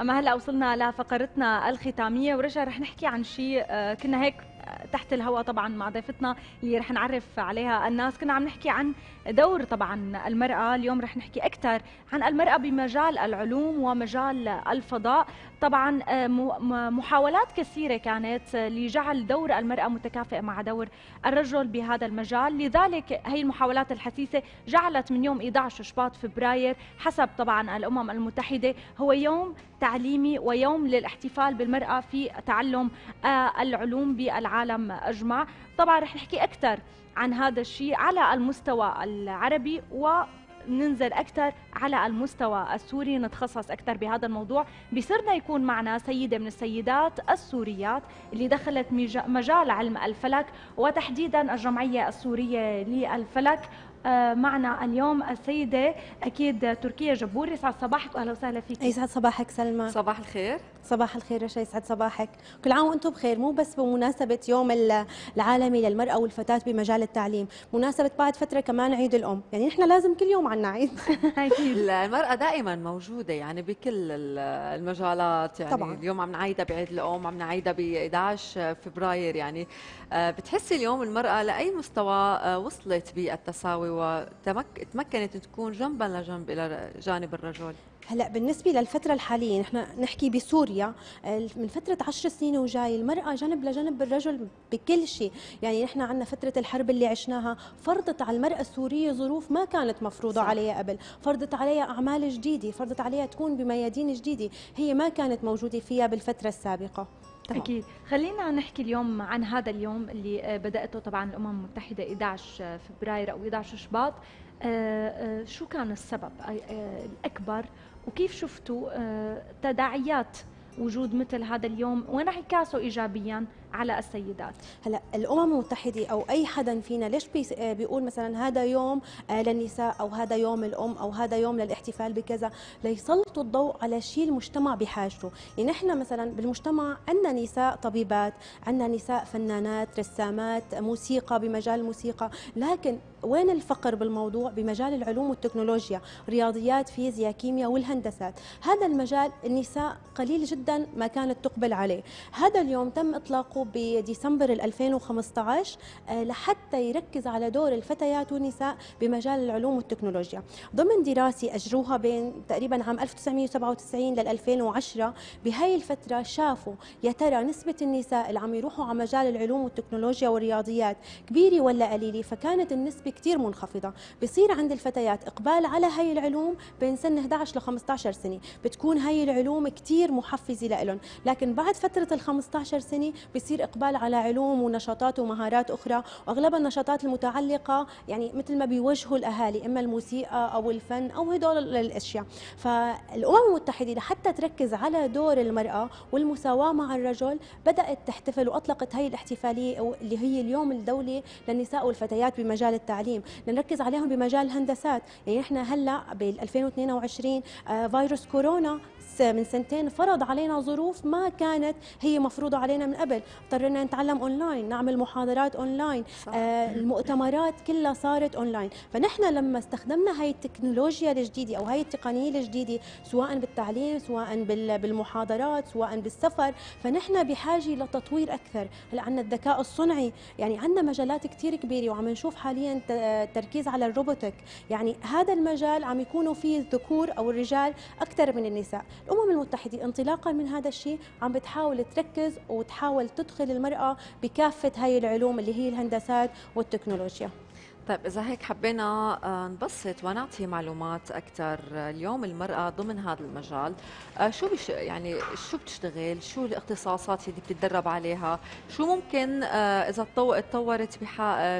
أما هلأ وصلنا لفقرتنا الختامية ورجع رح نحكي عن شيء آه، كنا هيك تحت الهواء طبعا مع ضيفتنا اللي رح نعرف عليها الناس. كنا عم نحكي عن دور طبعا المرأة. اليوم رح نحكي أكثر عن المرأة بمجال العلوم ومجال الفضاء. طبعا آه، محاولات كثيرة كانت لجعل دور المرأة متكافئ مع دور الرجل بهذا المجال. لذلك هي المحاولات الحثيثة جعلت من يوم 11 شباط فبراير حسب طبعا الأمم المتحدة هو يوم تعليمي ويوم للاحتفال بالمرأة في تعلم آه، العلوم بالعالم أجمع. طبعا رح نحكي أكثر عن هذا الشيء على المستوى العربي و ننزل أكثر على المستوى السوري نتخصص أكثر بهذا الموضوع. بصرنا يكون معنا سيدة من السيدات السوريات اللي دخلت مجال علم الفلك وتحديدا الجمعية السورية للفلك. آه، معنا اليوم السيدة أكيد تركيا جبور يسعد صباحك وأهلا وسهلا فيك. يسعد صباحك سلمى. صباح الخير. صباح الخير رشا يسعد صباحك. كل عام وأنتم بخير مو بس بمناسبة يوم العالمي للمرأة والفتاة بمجال التعليم مناسبة بعد فترة كمان عيد الأم. يعني نحن لازم كل يوم عنا عيد. المرأة دائما موجودة يعني بكل المجالات. يعني طبعا. اليوم عم نعيدها بعيد الأم عم نعيدها ب 11 فبراير يعني. آه، بتحسي اليوم المرأة لأي مستوى آه، وصلت بالتساوي وتمكنت تكون جنبا لجنب إلى جانب الرجل؟ هلا بالنسبة للفترة الحالية نحن نحكي بسوريا من فترة عشر سنين وجاي المرأة جنب لجنب بالرجل بكل شيء. يعني نحن عندنا فترة الحرب اللي عشناها فرضت على المرأة السورية ظروف ما كانت مفروضة صح. عليها قبل. فرضت عليها أعمال جديدة فرضت عليها تكون بميادين جديدة. هي ما كانت موجودة فيها بالفترة السابقة. طبعا. أكيد. خلينا نحكي اليوم عن هذا اليوم اللي آه، بدأته طبعا الأمم المتحدة 11 فبراير أو 11 شباط. آه، آه، شو كان السبب؟ الأكبر وكيف شفتوا تداعيات وجود مثل هذا اليوم؟ وانعكاسه ايجابيا على السيدات؟ هلا الأمم المتحدة أو أي حدا فينا ليش آه، بيقول مثلا هذا يوم آه، للنساء أو هذا يوم الأم أو هذا يوم للاحتفال بكذا ليسلطوا الضوء على شيء المجتمع بحاجته. يعني نحن مثلا بالمجتمع عندنا نساء طبيبات عندنا نساء فنانات رسامات موسيقى بمجال الموسيقى لكن وين الفقر بالموضوع؟ بمجال العلوم والتكنولوجيا رياضيات فيزياء كيمياء والهندسات. هذا المجال النساء قليل جدا ما كانت تقبل عليه. هذا اليوم تم إطلاقه بديسمبر 2015 آه، لحتى يركز على دور الفتيات والنساء بمجال العلوم والتكنولوجيا. ضمن دراسة أجروها بين تقريبا عام 1997 لل 2010 بهاي الفترة شافوا يا ترى نسبة النساء اللي عم يروحوا على مجال العلوم والتكنولوجيا والرياضيات كبيرة ولا قليلة؟ فكانت النسبة كثير منخفضة. بصير عند الفتيات إقبال على هاي العلوم بين سن 11 ل 15 سنة. بتكون هاي العلوم كثير محفزة لهم لكن بعد فترة ال 15 سنة بصير بصير إقبال على علوم ونشاطات ومهارات أخرى. واغلبها النشاطات المتعلقة يعني مثل ما بيوجهوا الأهالي إما الموسيقى أو الفن أو هدول الأشياء. فالأمم المتحدة لحتى تركز على دور المرأة والمساواة مع الرجل بدأت تحتفل وأطلقت هي الاحتفالية اللي هي اليوم الدولي للنساء والفتيات بمجال التعليم. نركز عليهم بمجال الهندسات. يعني إحنا هلأ بال 2022 آه، فيروس كورونا من سنتين فرض علينا ظروف ما كانت هي مفروضة علينا من قبل. اضطرينا نتعلم اونلاين نعمل محاضرات اونلاين صح. آه المؤتمرات كلها صارت اونلاين فنحن لما استخدمنا هاي التكنولوجيا الجديدة أو هاي التقنية الجديدة سواء بالتعليم سواء بالمحاضرات سواء بالسفر فنحن بحاجة لتطوير أكثر. هلأ عندنا الذكاء الصنعي يعني عندنا مجالات كثير كبيرة وعم نشوف حاليا تركيز على الروبوتك. يعني هذا المجال عم يكونوا فيه الذكور أو الرجال أكثر من النساء. الأمم المتحدة انطلاقا من هذا الشيء عم بتحاول تركز وتحاول تدخل المرأة بكافة هاي العلوم اللي هي الهندسات والتكنولوجيا. طيب إذا هيك حبينا آه، نبسط ونعطي معلومات أكثر اليوم المرأة ضمن هذا المجال. آه، شو بش يعني شو بتشتغل؟ شو الاختصاصات اللي بتتدرب عليها؟ شو ممكن آه، إذا تطورت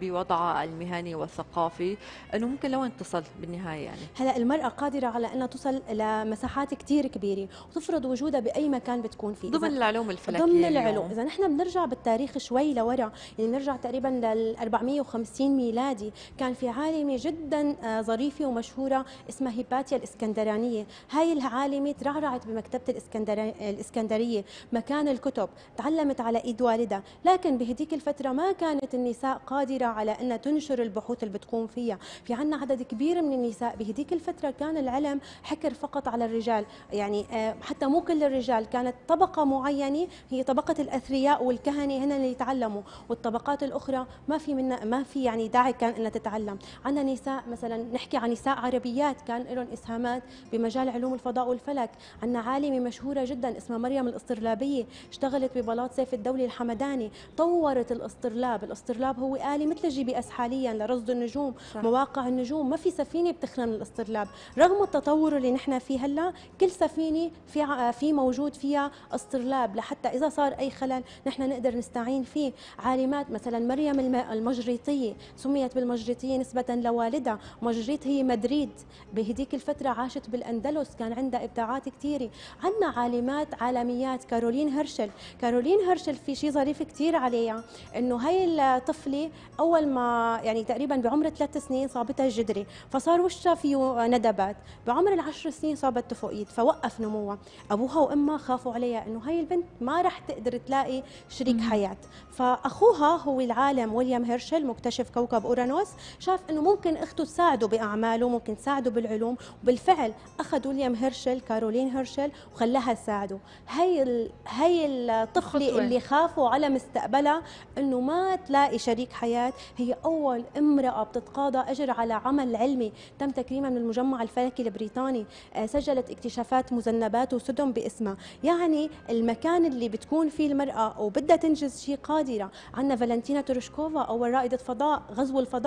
بوضعها المهني والثقافي؟ إنه ممكن لوين تصل بالنهاية يعني؟ هلا المرأة قادرة على أنها تصل لمساحات كثير كبيرة وتفرض وجودها بأي مكان بتكون فيه. ضمن العلوم الفلكية ضمن العلوم. إذا نحن بنرجع بالتاريخ شوي لورا يعني بنرجع تقريبا لل 450 ميلادي. كان في عالمة جدا آه، ظريفة ومشهورة اسمها هيباتيا الإسكندرانية. هاي العالمة ترعرعت بمكتبة الإسكندرية مكان الكتب. تعلمت على إيد والدها لكن بهديك الفترة ما كانت النساء قادرة على أنها تنشر البحوث اللي بتقوم فيها. في عنا عدد كبير من النساء بهديك الفترة كان العلم حكر فقط على الرجال. يعني آه، حتى مو كل الرجال. كانت طبقة معينة هي طبقة الأثرياء والكهنة هن اللي يتعلموا. والطبقات الأخرى ما في منا ما في يعني داعي. كان انها تتعلم. عندنا نساء مثلا نحكي عن نساء عربيات. كان لهم إسهامات بمجال علوم الفضاء والفلك. عندنا عالمة مشهورة جدا اسمها مريم الاسطرلابيه اشتغلت ببلاط سيف الدولة الحمداني. طورت الاسطرلاب الاسطرلاب هو آلة مثل ال GPS حاليا لرصد النجوم صح. مواقع النجوم. ما في سفينة بتخلى من الاسطرلاب رغم التطور اللي نحن فيه هلأ كل سفينة في في موجود فيها اسطرلاب لحتى إذا صار أي خلل نحن نقدر نستعين فيه. عالمات مثلا مريم المجريطية سميت بالمجريطيه نسبة لوالدها مجريط هي مدريد. بهديك الفترة عاشت بالأندلس. كان عندها إبداعات كثيرة. عندنا عالمات عالميات. كارولين هرشل. كارولين هرشل في شيء ظريف كثير عليها. إنه هي الطفلة أول ما يعني تقريبا بعمر ثلاث سنين صابتها الجدري. فصار وشها فيه ندبات. بعمر العشر سنين صابت تفوقيد فوقف نموها. أبوها وأمها خافوا عليها. إنه هي البنت ما راح تقدر تلاقي شريك حياة. فأخوها هو العالم. ويليام هيرشل مكتشف كوكب اورانوس شاف إنه ممكن أخته تساعده بأعماله ممكن تساعده بالعلوم. وبالفعل أخذ ويليام هيرشل كارولين هيرشل وخلاها تساعده. هي ال... هي الطفله اللي خافوا على مستقبلها إنه ما تلاقي شريك حياة. هي أول امرأة بتتقاضى أجر على عمل علمي. تم تكريمها من المجمع الفلكي البريطاني. آه، سجلت اكتشافات مذنبات وسدم باسمها. يعني المكان اللي بتكون فيه المرأة وبدها تنجز شيء قادرة. عندنا فالنتينا تيريشكوفا أول رائدة فضاء غزو الفضاء.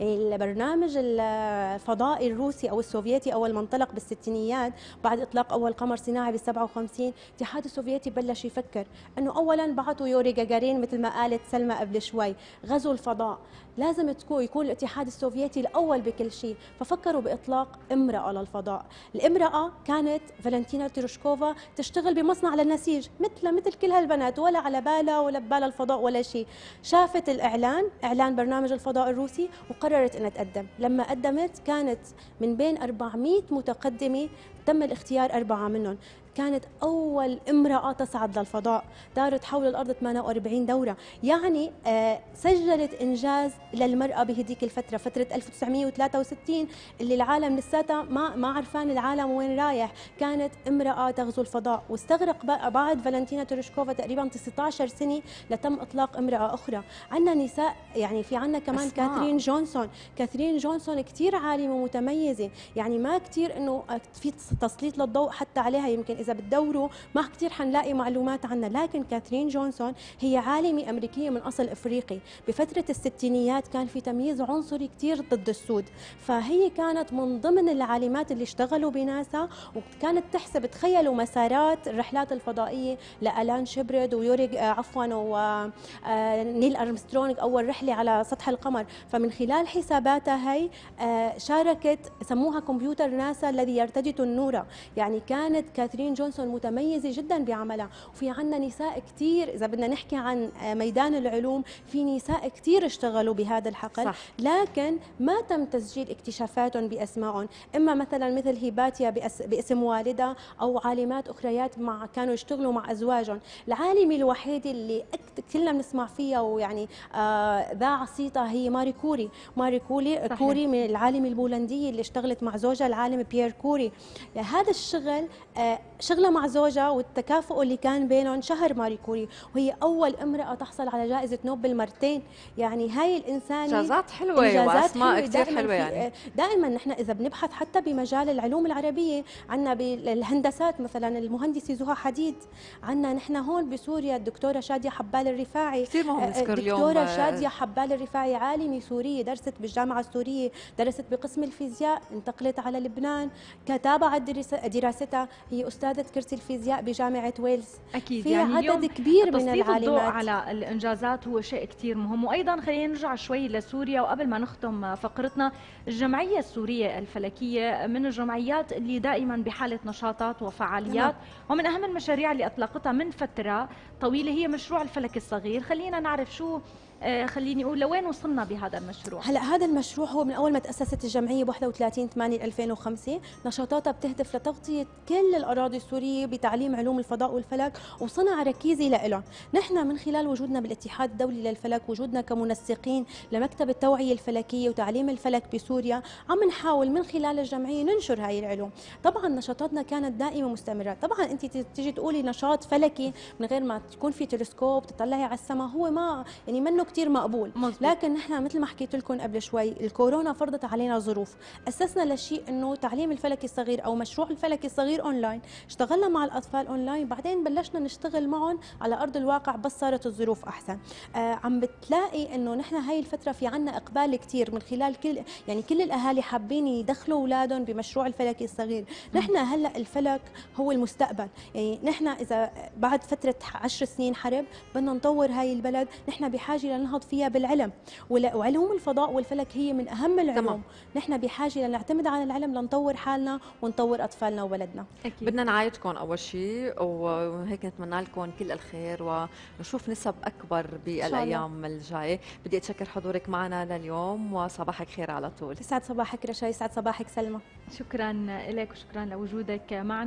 البرنامج الفضائي الروسي أو السوفيتي اول ما انطلق بالستينيات بعد إطلاق أول قمر صناعي بال 57 الاتحاد السوفيتي بلش يفكر إنه اولا بعثوا يوري جاجارين مثل ما قالت سلمى قبل شوي غزو الفضاء. لازم تكون يكون الاتحاد السوفيتي الأول بكل شيء ففكروا بإطلاق امرأة للفضاء. الامرأة كانت فالنتينا تيريشكوفا تشتغل بمصنع للنسيج مثل مثل كل هالبنات ولا على بالها ولا ببالها الفضاء ولا شيء. شافت الإعلان إعلان برنامج الفضاء الروسي وقررت انها تقدم. لما قدمت كانت من بين 400 متقدمة تم الاختيار أربعة منهم. كانت أول امرأة تصعد للفضاء. دارت حول الأرض 48 دورة. يعني آه، سجلت إنجاز للمرأة بهديك الفترة فترة 1963 اللي العالم لساتها ما ما عرفان العالم وين رايح. كانت امرأة تغزو الفضاء. واستغرق بعد فالنتينا تروشكوفا تقريبا 19 سنة لتم إطلاق امرأة أخرى. عندنا نساء يعني في عندنا كمان أسماء. كاثرين جونسون. كاثرين جونسون كثير عالمة متميزة. يعني ما كثير إنه في تسليط للضوء حتى عليها. يمكن إذا بتدوروا ما كثير حنلاقي معلومات عنها. لكن كاثرين جونسون هي عالمة أمريكية من أصل إفريقي. بفترة الستينيات كان في تمييز عنصري كثير ضد السود. فهي كانت من ضمن العالمات اللي اشتغلوا بناسا وكانت تحسب تخيلوا مسارات الرحلات الفضائية لألان شبرد ويوري آه، عفوا ونيل آه، أرمسترونغ أول رحلة على سطح القمر. فمن خلال حساباتها هي آه، شاركت سموها كمبيوتر ناسا الذي يرتجط النور يعني كانت كاثرين جونسون متميزة جدا بعملها. وفي عنا نساء كثير إذا بدنا نحكي عن ميدان العلوم في نساء كثير اشتغلوا بهذا الحقل صح. لكن ما تم تسجيل اكتشافاتهم بأسمائهم. إما مثلا مثل هيباتيا باسم والدها أو عالمات أخريات مع كانوا يشتغلوا مع أزواجهم. العالمة الوحيدة اللي كلنا بنسمع فيها ويعني آه ذاع صيتها هي ماري كوري. ماري كوري صحيح. كوري من العالمة البولندية اللي اشتغلت مع زوجها العالم بيير كوري. هذا الشغل آه، شغلة مع زوجها والتكافؤ اللي كان بينهم شهر ماري كوري وهي أول امرأة تحصل على جائزة نوبل مرتين. يعني هاي الإنسانة إنجازات حلوة وأسماء كثير حلوة. يعني. آه، دائما نحن إذا بنبحث حتى بمجال العلوم العربية عندنا بالهندسات مثلا المهندسة زها حديد. عندنا نحن هون بسوريا الدكتورة شادية حبال الرفاعي كثير مهم نذكر اليوم الدكتورة شادية حبال الرفاعي عالمة سورية درست بالجامعة السورية درست بقسم الفيزياء انتقلت على لبنان تابعت دراستها هي أستاذة كرسي الفيزياء بجامعة ويلز. أكيد في يعني عدد كبير من العالمات الضوء على الإنجازات هو شيء كثير مهم. وأيضا خلينا نرجع شوي لسوريا. وقبل ما نختم فقرتنا الجمعية السورية الفلكية من الجمعيات اللي دائما بحالة نشاطات وفعاليات. ومن أهم المشاريع اللي أطلقتها من فترة طويلة هي مشروع الفلك الصغير. خلينا نعرف شو خليني أقول لوين وصلنا بهذا المشروع؟ هلا هذا المشروع هو من أول ما تأسست الجمعية ب 31 8 2005 نشاطاتها بتهدف لتغطية كل الأراضي السورية بتعليم علوم الفضاء والفلك وصنع ركيزي لهم نحن من خلال وجودنا بالاتحاد الدولي للفلك وجودنا كمنسقين لمكتب التوعية الفلكية وتعليم الفلك بسوريا عم نحاول من خلال الجمعية ننشر هاي العلوم. طبعا نشاطاتنا كانت دائمه مستمرة. طبعا أنت تيجي تقولي نشاط فلكي من غير ما تكون في تلسكوب تطلعي على السماء هو ما يعني منه كثير مقبول. مزبوط. لكن نحن مثل ما حكيت لكم قبل شوي الكورونا فرضت علينا ظروف. أسسنا لشيء إنه تعليم الفلكي الصغير أو مشروع الفلكي الصغير اونلاين اشتغلنا مع الأطفال اونلاين بعدين بلشنا نشتغل معهم على أرض الواقع بس صارت الظروف أحسن. آه عم بتلاقي إنه نحن هاي الفترة في عنا إقبال كثير من خلال كل يعني كل الأهالي حابين يدخلوا أولادهم بمشروع الفلكي الصغير. نحن هلأ الفلك هو المستقبل. يعني نحن إذا بعد فترة عشر سنين حرب بدنا نطور هاي البلد نحن بحاجة لننهض فيها بالعلم. وعلوم الفضاء والفلك هي من أهم العلوم. تمام. نحن بحاجة لنعتمد على العلم لنطور حالنا ونطور أطفالنا وبلدنا أكيد. بدنا نعايدكم أول شيء وهيك نتمنى لكم كل الخير ونشوف نسب أكبر بالأيام الجاية. بدي أتشكر حضورك معنا لليوم وصباحك خير على طول. يسعد صباحك رشا يسعد صباحك سلمى. شكرا لك وشكرا لوجودك معنا.